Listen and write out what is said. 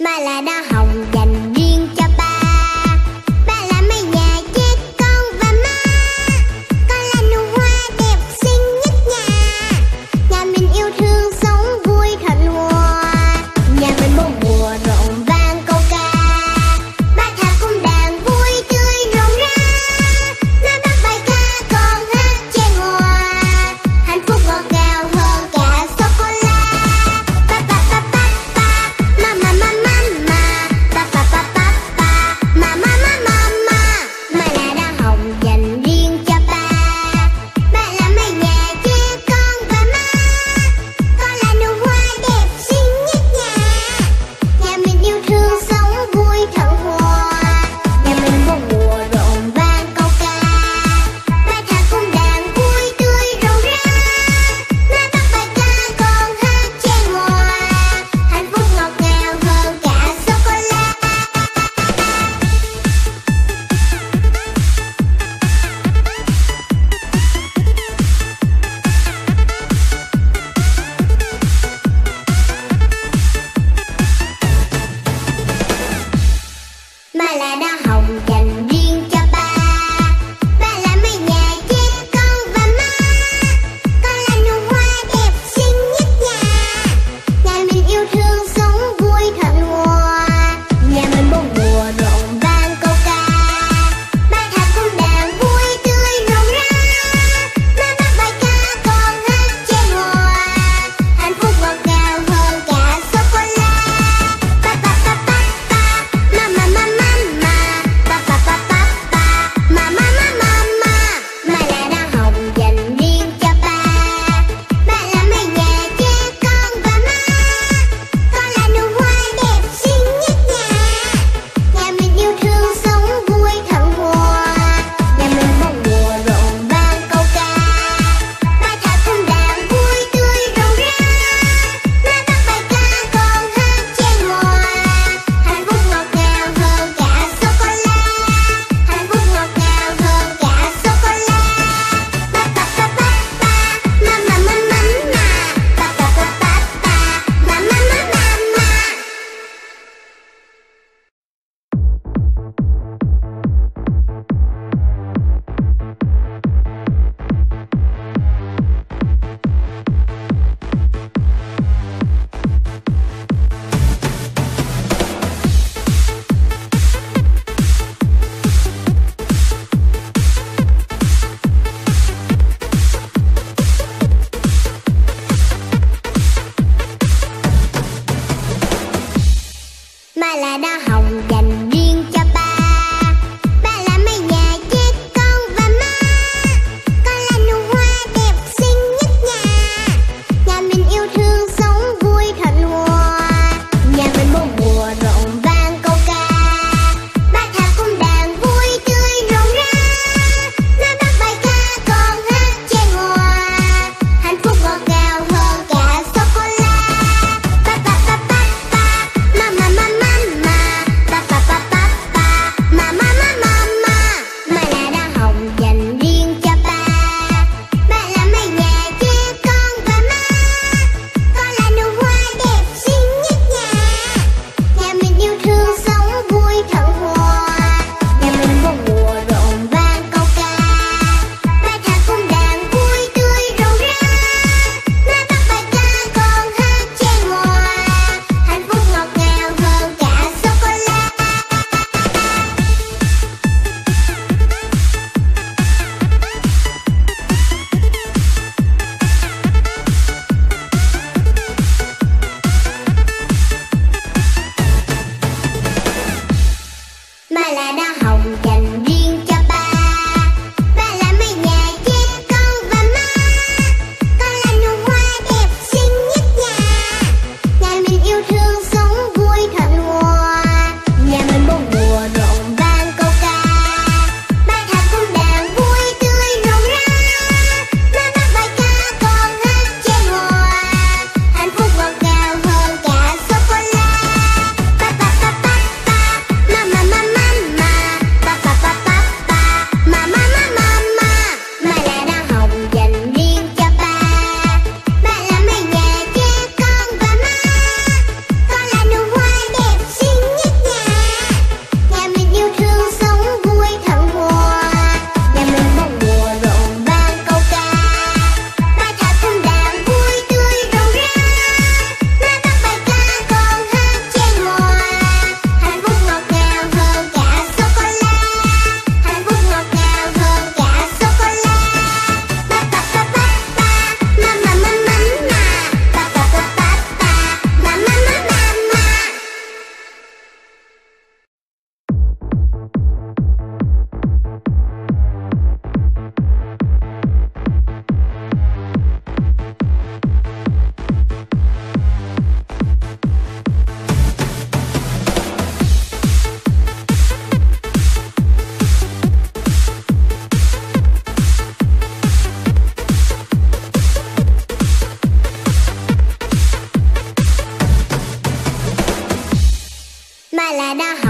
mà là đa hồng dành Salada House. Là đã hồng và mà là đa hồng dành